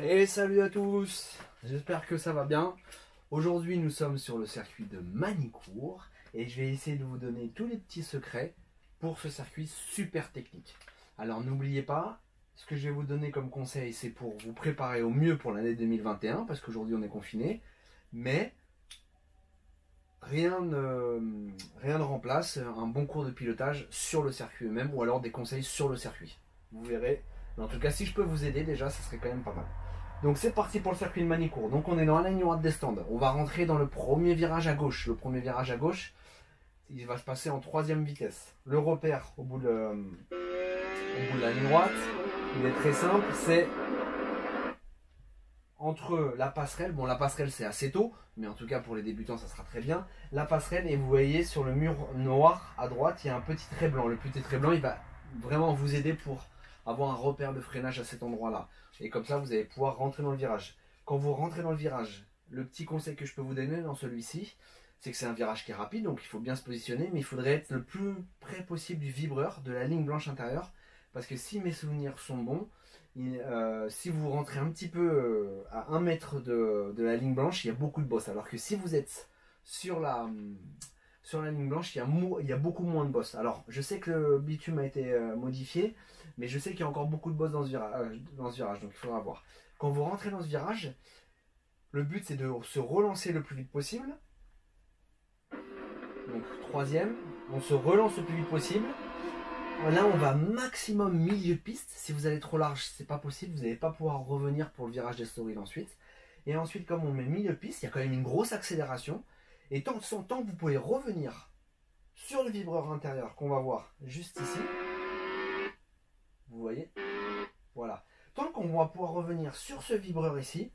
Et salut à tous J'espère que ça va bien. Aujourd'hui nous sommes sur le circuit de Manicourt et je vais essayer de vous donner tous les petits secrets pour ce circuit super technique. Alors n'oubliez pas, ce que je vais vous donner comme conseil c'est pour vous préparer au mieux pour l'année 2021 parce qu'aujourd'hui on est confiné, mais rien ne, remplace un bon cours de pilotage sur le circuit même ou alors des conseils sur le circuit. Vous verrez. Mais en tout cas, si je peux vous aider déjà, ça serait quand même pas mal. Donc c'est parti pour le circuit de Manicourt. Donc on est dans la ligne droite des stands. On va rentrer dans le premier virage à gauche. Le premier virage à gauche, il va se passer en troisième vitesse. Le repère au bout de, au bout de la ligne droite, il est très simple. C'est entre la passerelle, bon la passerelle c'est assez tôt, mais en tout cas pour les débutants ça sera très bien. La passerelle et vous voyez sur le mur noir à droite il y a un petit trait blanc. Le petit trait blanc il va vraiment vous aider pour avoir un repère de freinage à cet endroit là. Et comme ça, vous allez pouvoir rentrer dans le virage. Quand vous rentrez dans le virage, le petit conseil que je peux vous donner dans celui-ci, c'est que c'est un virage qui est rapide, donc il faut bien se positionner, mais il faudrait être le plus près possible du vibreur, de la ligne blanche intérieure, parce que si mes souvenirs sont bons, euh, si vous rentrez un petit peu euh, à un mètre de, la ligne blanche, il y a beaucoup de boss. Alors que si vous êtes sur la, ligne blanche, il y, a il y a beaucoup moins de boss. Alors, je sais que le bitume a été euh, modifié, mais je sais qu'il y a encore beaucoup de boss dans ce, virage, euh, dans ce virage, donc il faudra voir. Quand vous rentrez dans ce virage, le but c'est de se relancer le plus vite possible. Donc troisième, on se relance le plus vite possible. Là on va maximum milieu de piste. Si vous allez trop large, c'est pas possible, vous n'allez pas pouvoir revenir pour le virage des stories ensuite. Et ensuite, comme on met milieu de piste, il y a quand même une grosse accélération. Et tant, tant que vous pouvez revenir sur le vibreur intérieur qu'on va voir juste ici, vous voyez Voilà. Tant qu'on va pouvoir revenir sur ce vibreur ici,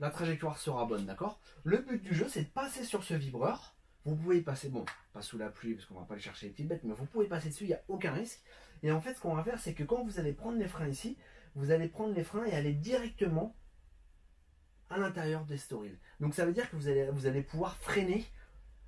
la trajectoire sera bonne, d'accord? Le but du jeu, c'est de passer sur ce vibreur. Vous pouvez passer, bon, pas sous la pluie, parce qu'on va pas aller chercher les petites bêtes, mais vous pouvez passer dessus, il n'y a aucun risque. Et en fait, ce qu'on va faire, c'est que quand vous allez prendre les freins ici, vous allez prendre les freins et aller directement à l'intérieur des storiles. Donc ça veut dire que vous allez, vous allez pouvoir freiner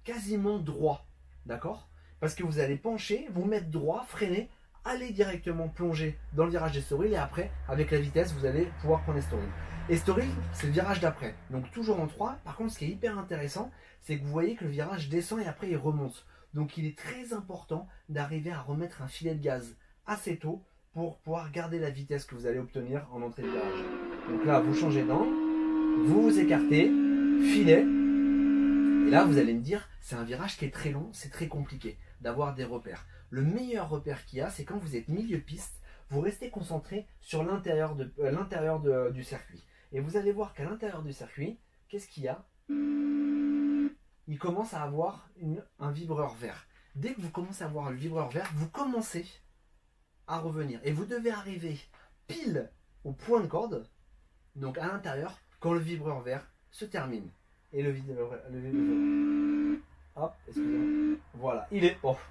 quasiment droit, d'accord? Parce que vous allez pencher, vous mettre droit, freiner allez directement plonger dans le virage des storiles et après, avec la vitesse, vous allez pouvoir prendre les storiles. Et storiles, c'est le virage d'après. Donc toujours en 3. Par contre, ce qui est hyper intéressant, c'est que vous voyez que le virage descend et après il remonte. Donc il est très important d'arriver à remettre un filet de gaz assez tôt pour pouvoir garder la vitesse que vous allez obtenir en entrée de virage. Donc là, vous changez d'angle, vous vous écartez, filet, et là vous allez me dire, c'est un virage qui est très long, c'est très compliqué d'avoir des repères. Le meilleur repère qu'il y a, c'est quand vous êtes milieu piste, vous restez concentré sur l'intérieur euh, du circuit. Et vous allez voir qu'à l'intérieur du circuit, qu'est-ce qu'il y a? Il commence à avoir un vibreur vert. Dès que vous commencez à avoir le vibreur vert, vous commencez à revenir. Et vous devez arriver pile au point de corde, donc à l'intérieur, quand le vibreur vert se termine. Et le vibreur... Le Hop, excusez-moi. Voilà, il est off.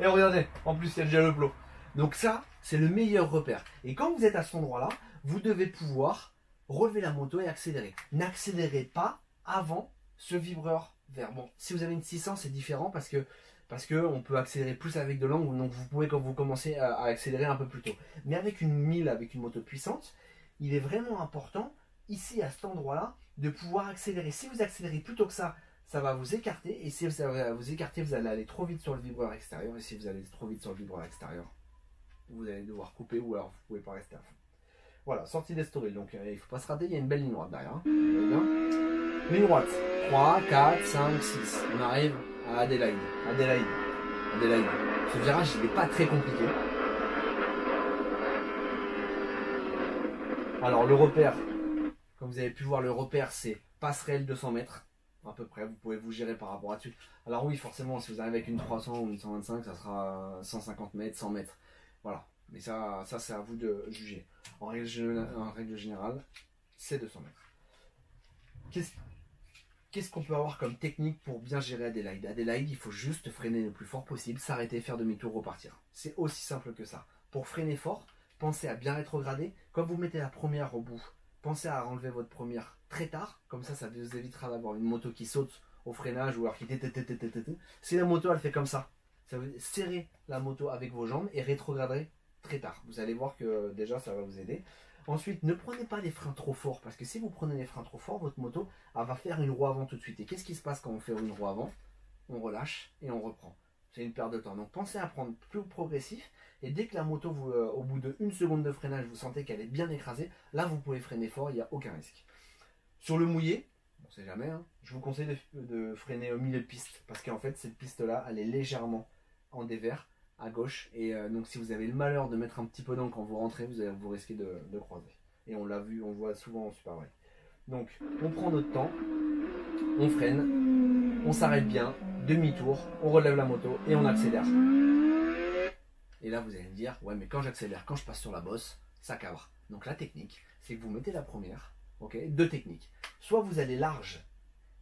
Et regardez, en plus il y a déjà le plot. Donc ça, c'est le meilleur repère. Et quand vous êtes à cet endroit-là, vous devez pouvoir relever la moto et accélérer. N'accélérez pas avant ce vibreur vert. Bon, si vous avez une 600, c'est différent parce que on peut accélérer plus avec de l'angle, donc vous pouvez quand vous commencez à, à, accélérer un peu plus tôt. Mais avec une 1000, avec une moto puissante, il est vraiment important ici à cet endroit-là de pouvoir accélérer. Si vous accélérez plus tôt que ça, ça va vous écarter. Et si ça va vous écarter, vous allez aller trop vite sur le vibreur extérieur. Et si vous allez trop vite sur le vibreur extérieur, vous allez devoir couper ou alors vous pouvez pas rester à fond. Voilà, sortie des stories. Donc euh, il faut pas se rater, il y a une belle ligne droite derrière. Hein. Ligne droite. 3, 4, 5, 6. On arrive à Adélaïde. Adélaïde. Adélaïde. Ce virage, il n'est pas très compliqué. Alors le repère, comme vous avez pu voir, le repère c'est passerelle 200 mètres à peu près, vous pouvez vous gérer par rapport à dessus. Alors oui, forcément, si vous arrivez avec une 300 ou une 125, ça sera 150 mètres, 100 mètres. Voilà. Mais ça, ça c'est à vous de juger. En règle, générale, c'est 200 mètres. Qu'est-ce qu'on peut avoir comme technique pour bien gérer Adélaïde Adélaïde, il faut juste freiner le plus fort possible, s'arrêter, faire demi-tour, repartir. C'est aussi simple que ça. Pour freiner fort, pensez à bien rétrograder. Quand vous mettez la première au bout, pensez à enlever votre première très tard, comme ça, ça vous évitera d'avoir une moto qui saute au freinage ou alors qui Si la moto elle fait comme ça, ça veut serrer la moto avec vos jambes et rétrograder très tard. Vous allez voir que déjà ça va vous aider. Ensuite, ne prenez pas les freins trop forts, parce que si vous prenez les freins trop forts, votre moto elle va faire une roue avant tout de suite. Et qu'est-ce qui se passe quand on fait une roue avant? On relâche et on reprend. C'est une perte de temps. Donc pensez à prendre plus progressif. Et dès que la moto, vous, euh, au bout de une seconde de freinage, vous sentez qu'elle est bien écrasée, là vous pouvez freiner fort, il n'y a aucun risque. Sur le mouillé, on sait jamais, hein, je vous conseille de, freiner au milieu de piste, parce qu'en fait cette piste-là, elle est légèrement en dévers à gauche. Et euh, donc si vous avez le malheur de mettre un petit peu d'encre quand vous rentrez, vous, allez, vous risquez de, croiser. Et on l'a vu, on voit souvent en super Donc on prend notre temps, on freine, on s'arrête bien, demi-tour, on relève la moto et on accélère. Et là, vous allez me dire, ouais, mais quand j'accélère, quand je passe sur la bosse, ça cabre. Donc la technique, c'est que vous mettez la première, ok Deux techniques. Soit vous allez large,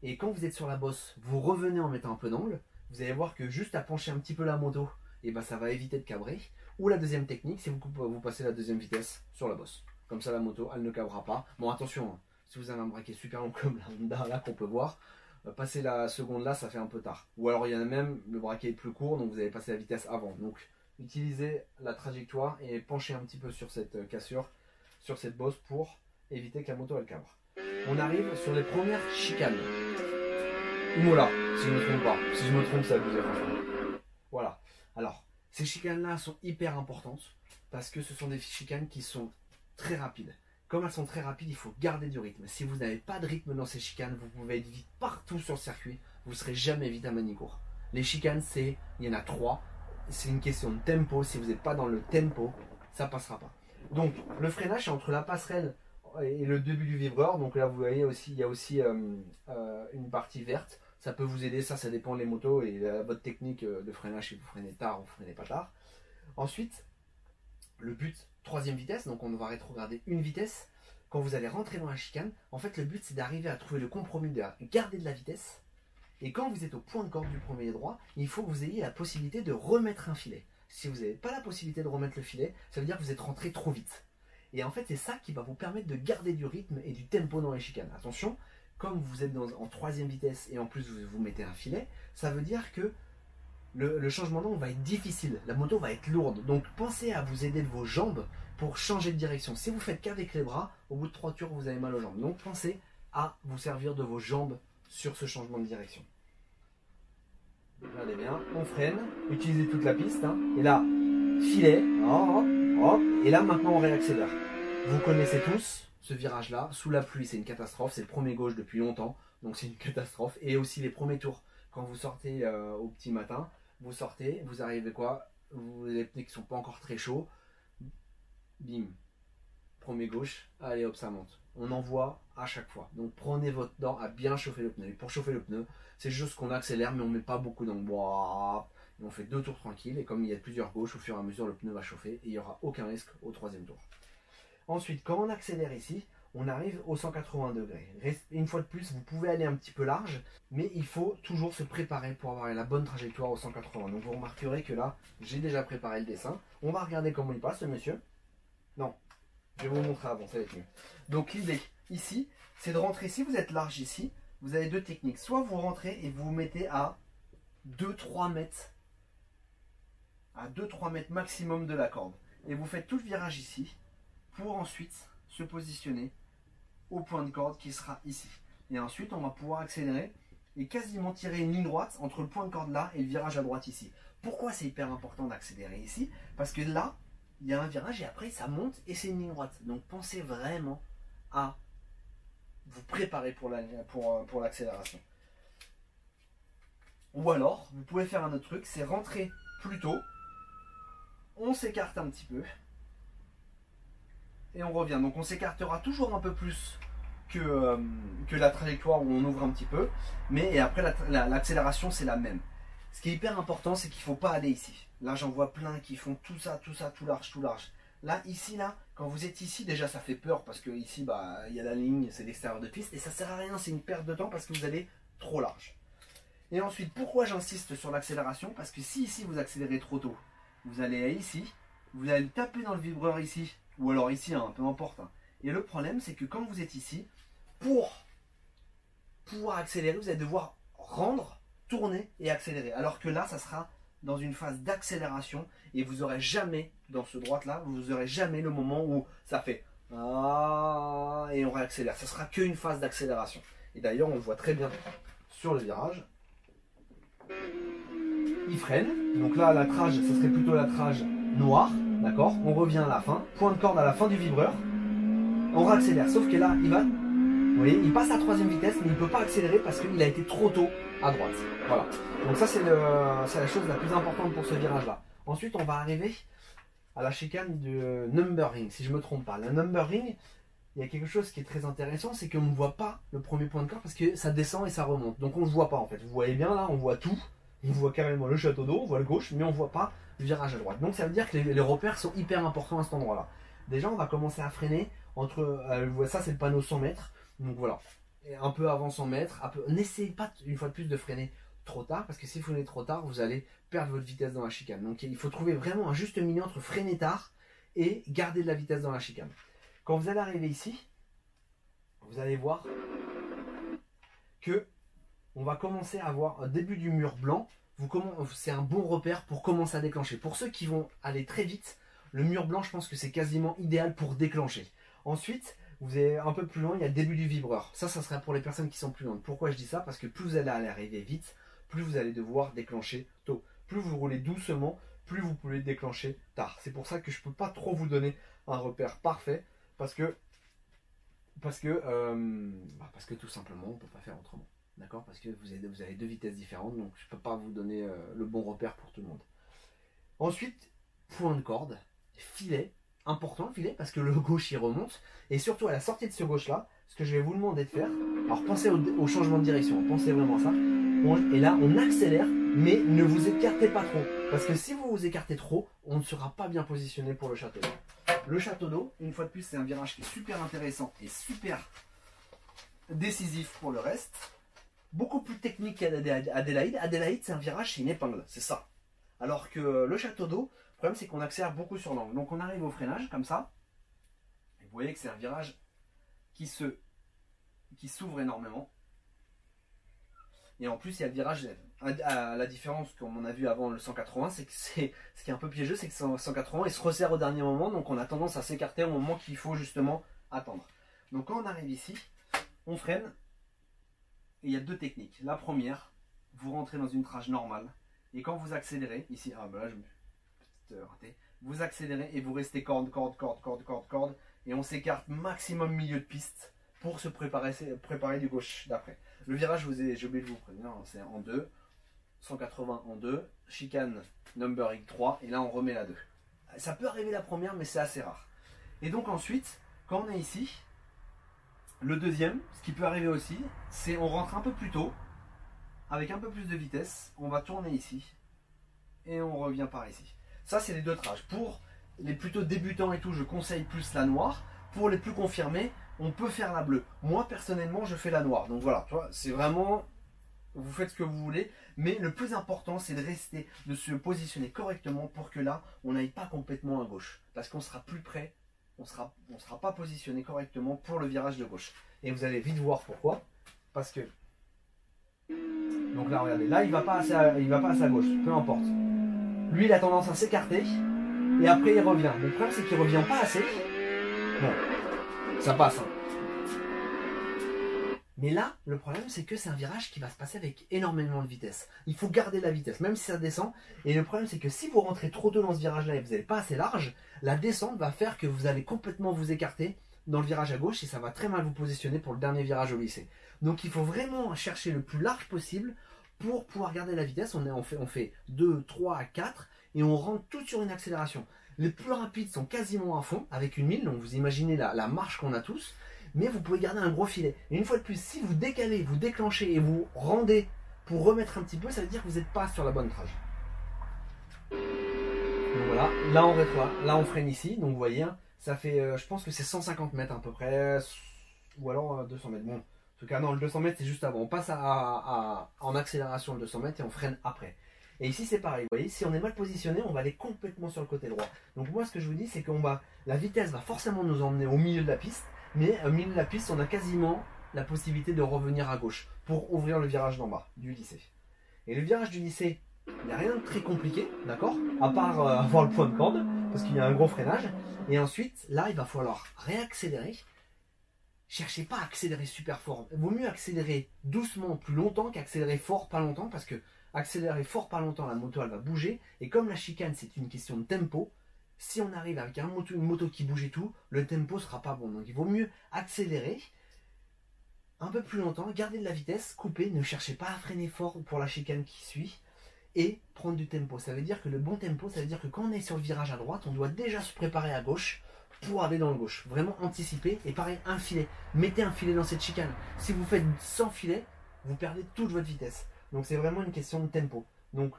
et quand vous êtes sur la bosse, vous revenez en mettant un peu d'angle. Vous allez voir que juste à pencher un petit peu la moto, eh ben ça va éviter de cabrer. Ou la deuxième technique, c'est vous, vous passez la deuxième vitesse sur la bosse. Comme ça, la moto, elle ne cabrera pas. Bon, attention, hein. si vous avez un braquet super long comme la là qu'on peut voir, passer la seconde là, ça fait un peu tard. Ou alors il y en a même, le braquet est plus court, donc vous allez passer la vitesse avant. Donc utilisez la trajectoire et penchez un petit peu sur cette euh, cassure, sur cette bosse pour éviter que la moto elle cabre. On arrive sur les premières chicanes. Imola, si je ne me trompe pas. Si je me trompe, ça abusé franchement. Voilà. Alors, ces chicanes-là sont hyper importantes parce que ce sont des chicanes qui sont très rapides. Comme elles sont très rapides, il faut garder du rythme. Si vous n'avez pas de rythme dans ces chicanes, vous pouvez être vite partout sur le circuit. Vous ne serez jamais vite à Manicourt. Les chicanes, c'est, il y en a trois c'est une question de tempo. Si vous n'êtes pas dans le tempo, ça passera pas. Donc le freinage entre la passerelle et le début du vibreur. Donc là vous voyez aussi, il y a aussi euh, euh, une partie verte. Ça peut vous aider, ça, ça dépend des motos et votre technique euh, de freinage si vous freinez tard ou vous freinez pas tard. Ensuite, le but, troisième vitesse, donc on va rétrograder une vitesse. Quand vous allez rentrer dans la chicane, en fait le but c'est d'arriver à trouver le compromis de garder de la vitesse et quand vous êtes au point de corde du premier droit, il faut que vous ayez la possibilité de remettre un filet. Si vous n'avez pas la possibilité de remettre le filet, ça veut dire que vous êtes rentré trop vite. Et en fait, c'est ça qui va vous permettre de garder du rythme et du tempo dans les chicanes. Attention, comme vous êtes en troisième vitesse et en plus vous, vous mettez un filet, ça veut dire que le, changement d'angle va être difficile. La moto va être lourde. Donc pensez à vous aider de vos jambes pour changer de direction. Si vous faites qu'avec les bras, au bout de trois tours, vous avez mal aux jambes. Donc pensez à vous servir de vos jambes sur ce changement de direction. Regardez bien, on freine, utilisez toute la piste, hein. et là, filet, et là maintenant on réaccélère. Vous connaissez tous ce virage-là, sous la pluie c'est une catastrophe, c'est le premier gauche depuis longtemps, donc c'est une catastrophe, et aussi les premiers tours, quand vous sortez euh, au petit matin, vous sortez, vous arrivez quoi? Vous les pneus qui sont pas encore très chauds, bim, premier gauche, allez hop ça monte. On envoie à chaque fois. Donc prenez votre temps à bien chauffer le pneu. Et pour chauffer le pneu, c'est juste qu'on accélère mais on met pas beaucoup dans le bois. Et on fait deux tours tranquilles et comme il y a plusieurs gauches, au fur et à mesure le pneu va chauffer et il n'y aura aucun risque au troisième tour. Ensuite, quand on accélère ici, on arrive au 180 degrés. Une fois de plus, vous pouvez aller un petit peu large, mais il faut toujours se préparer pour avoir la bonne trajectoire au 180. Donc vous remarquerez que là, j'ai déjà préparé le dessin. On va regarder comment il passe, monsieur. Non, je vais vous montrer avant, ça va être mieux. Donc l'idée ici, c'est de rentrer. Si vous êtes large ici, vous avez deux techniques. Soit vous rentrez et vous vous mettez à 2-3 mètres. À 2-3 mètres maximum de la corde. Et vous faites tout le virage ici pour ensuite se positionner point de corde qui sera ici. Et ensuite, on va pouvoir accélérer et quasiment tirer une ligne droite entre le point de corde là et le virage à droite ici. Pourquoi c'est hyper important d'accélérer ici? Parce que là, il y a un virage et après ça monte et c'est une ligne droite. Donc pensez vraiment à vous préparer pour l'accélération. Pour, Ou alors, vous pouvez faire un autre truc, c'est rentrer plus tôt, on s'écarte un petit peu, et on revient. Donc on s'écartera toujours un peu plus que, euh, que, la trajectoire où on ouvre un petit peu, mais et après l'accélération c'est la même. Ce qui est hyper important, c'est qu'il ne faut pas aller ici. Là, j'en vois plein qui font tout ça, tout ça, tout large, tout large. Là, ici, là, quand vous êtes ici, déjà, ça fait peur parce que ici, bah, il y a la ligne, c'est l'extérieur de piste et ça sert à rien, c'est une perte de temps parce que vous allez trop large. Et ensuite, pourquoi j'insiste sur l'accélération? Parce que si ici vous accélérez trop tôt, vous allez ici, vous allez taper dans le vibreur ici, ou alors ici, hein, peu importe. Hein. Et le problème, c'est que quand vous êtes ici, pour pouvoir accélérer, vous allez devoir rendre tourner et accélérer. Alors que là, ça sera dans une phase d'accélération et vous aurez jamais, dans ce droite là, vous aurez jamais le moment où ça fait Ah, et on réaccélère. Ça sera qu'une phase d'accélération. Et d'ailleurs, on le voit très bien sur le virage. Il freine. Donc là, la trage, ça serait plutôt la trage noire. D'accord? On revient à la fin. Point de corde à la fin du vibreur. On réaccélère. Sauf que là, il va. Vous voyez, il passe à troisième vitesse, mais il ne peut pas accélérer parce qu'il a été trop tôt à droite. Voilà. Donc ça, c'est la chose la plus importante pour ce virage-là. Ensuite, on va arriver à la chicane de numbering, si je ne me trompe pas. La numbering, il y a quelque chose qui est très intéressant, c'est qu'on ne voit pas le premier point de corde parce que ça descend et ça remonte. Donc on ne voit pas en fait. Vous voyez bien là, on voit tout. On voit carrément le château d'eau, on voit le gauche, mais on voit pas le virage à droite. Donc ça veut dire que les, repères sont hyper importants à cet endroit-là. Déjà, on va commencer à freiner entre. Euh, ça, c'est le panneau 100 mètres. Donc voilà. Un peu avant 100 mètres. N'essayez pas une fois de plus de freiner trop tard parce que si vous freinez trop tard, vous allez perdre votre vitesse dans la chicane. Donc il faut trouver vraiment un juste milieu entre freiner tard et garder de la vitesse dans la chicane. Quand vous allez arriver ici, vous allez voir que on va commencer à avoir un début du mur blanc. C'est un bon repère pour commencer à déclencher. Pour ceux qui vont aller très vite, le mur blanc, je pense que c'est quasiment idéal pour déclencher. Ensuite, vous avez un peu plus loin, il y a le début du vibreur. Ça, ça sera pour les personnes qui sont plus loin. Pourquoi je dis ça? Parce que plus vous allez arriver vite, plus vous allez devoir déclencher tôt. Plus vous roulez doucement, plus vous pouvez déclencher tard. C'est pour ça que je ne peux pas trop vous donner un repère parfait parce que parce que euh, bah, parce que tout simplement on ne peut pas faire autrement. D'accord Parce que vous avez, deux vitesses différentes, donc je ne peux pas vous donner euh, le bon repère pour tout le monde. Ensuite, point de corde, filet, important le filet parce que le gauche il remonte. Et surtout à la sortie de ce gauche là, ce que je vais vous demander de faire, alors pensez au, changement de direction, pensez vraiment à ça. et là on accélère, mais ne vous écartez pas trop. Parce que si vous vous écartez trop, on ne sera pas bien positionné pour le château d'eau. Le château d'eau, une fois de plus, c'est un virage qui est super intéressant et super décisif pour le reste. Beaucoup plus technique qu'Adélaïde. Adélaïde, c'est un virage, c'est une épingle, c'est ça. Alors que le château d'eau, le problème c'est qu'on accélère beaucoup sur l'angle. Donc on arrive au freinage comme ça. Et vous voyez que c'est un virage qui s'ouvre énormément. Et en plus, il y a le virage. La différence qu'on a vu avant le 180, c'est que c'est ce qui est un peu piégeux, c'est que 180 il se resserre au dernier moment, donc on a tendance à s'écarter au moment qu'il faut justement attendre. Donc quand on arrive ici, on freine. Et il y a deux techniques. La première, vous rentrez dans une trage normale. Et quand vous accélérez, ici, ah ben là je me raté, vous accélérez et vous restez corde, corde, corde, corde, corde, corde. Et on s'écarte maximum milieu de piste pour se préparer, préparer du gauche d'après. Le virage, j'ai oublié de vous prévenir, hein, c'est en 2, 180 en 2, chicane numbering 3, et là on remet la 2. Ça peut arriver la première, mais c'est assez rare. Et donc ensuite, quand on est ici, le deuxième, ce qui peut arriver aussi, c'est on rentre un peu plus tôt, avec un peu plus de vitesse, on va tourner ici, et on revient par ici. Ça, c'est les deux trages. Pour les plutôt débutants et tout, je conseille plus la noire. Pour les plus confirmés, on peut faire la bleue. Moi, personnellement, je fais la noire. Donc voilà, c'est vraiment. Vous faites ce que vous voulez, mais le plus important, c'est de rester, de se positionner correctement pour que là, on n'aille pas complètement à gauche. Parce qu'on sera plus près, on sera, on sera pas positionné correctement pour le virage de gauche. Et vous allez vite voir pourquoi. Parce que. Donc là, regardez, là, il va pas il va pas à sa gauche, peu importe. Lui, il a tendance à s'écarter, et après, il revient. Le problème, c'est qu'il revient pas assez. Bon, ça passe. Hein. Mais là, le problème, c'est que c'est un virage qui va se passer avec énormément de vitesse. Il faut garder la vitesse, même si ça descend. Et le problème, c'est que si vous rentrez trop tôt dans ce virage-là et vous n'êtes pas assez large, la descente va faire que vous allez complètement vous écarter dans le virage à gauche et ça va très mal vous positionner pour le dernier virage au lycée. Donc il faut vraiment chercher le plus large possible pour pouvoir garder la vitesse. On, est, fait, on fait 2, 3, 4 et on rentre tout sur une accélération. Les plus rapides sont quasiment à fond avec une mille, donc vous imaginez la marche qu'on a tous mais vous pouvez garder un gros filet. Et une fois de plus, si vous décalez, vous déclenchez et vous rendez pour remettre un petit peu, ça veut dire que vous n'êtes pas sur la bonne trage. Donc voilà, là on là on freine ici, donc vous voyez, hein, ça fait, euh, je pense que c'est 150 mètres à peu près, ou alors 200 euh, mètres. Bon, en tout cas non, le 200 mètres c'est juste avant. On passe à, en accélération le 200 mètres et on freine après. Et ici c'est pareil, vous voyez, si on est mal positionné, on va aller complètement sur le côté droit. Donc moi ce que je vous dis c'est qu'on va, la vitesse va forcément nous emmener au milieu de la piste, mais au milieu de la piste, on a quasiment la possibilité de revenir à gauche pour ouvrir le virage d'en bas du lycée. Et le virage du lycée, il n'y a rien de très compliqué, d'accord? À part euh, avoir le point de corde. parce qu'il y a un gros freinage. Et ensuite, là, il va falloir réaccélérer. Cherchez pas à accélérer super fort. Il vaut mieux accélérer doucement plus longtemps qu'accélérer fort pas longtemps parce que accélérer fort pas longtemps, la moto elle va bouger. Et comme la chicane c'est une question de tempo, si on arrive avec un moto, une moto qui bouge et tout, le tempo sera pas bon. Donc il vaut mieux accélérer un peu plus longtemps, garder de la vitesse, couper, ne cherchez pas à freiner fort pour la chicane qui suit et prendre du tempo. Ça veut dire que le bon tempo, ça veut dire que quand on est sur le virage à droite, on doit déjà se préparer à gauche pour aller dans le gauche. Vraiment anticiper et pareil, un filet. Mettez un filet dans cette chicane. Si vous faites sans filet, vous perdez toute votre vitesse. Donc c'est vraiment une question de tempo. Donc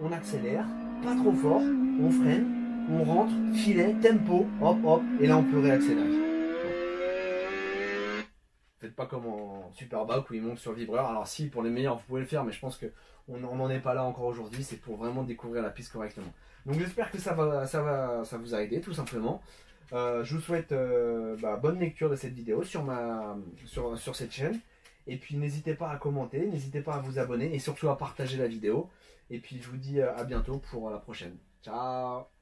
on accélère, pas trop fort, on freine, on rentre, filet, tempo, hop hop, et là on peut réaccélérer. Faites pas comme en Superbike où il monte sur le vibreur. Alors si pour les meilleurs vous pouvez le faire, mais je pense que on n'en est pas là encore aujourd'hui. C'est pour vraiment découvrir la piste correctement. Donc j'espère que ça va, ça va, ça vous a aidé tout simplement. Euh, je vous souhaite euh, bah, bonne lecture de cette vidéo sur, sur cette chaîne. Et puis n'hésitez pas à commenter, n'hésitez pas à vous abonner et surtout à partager la vidéo. Et puis je vous dis euh, à bientôt pour la prochaine. Ciao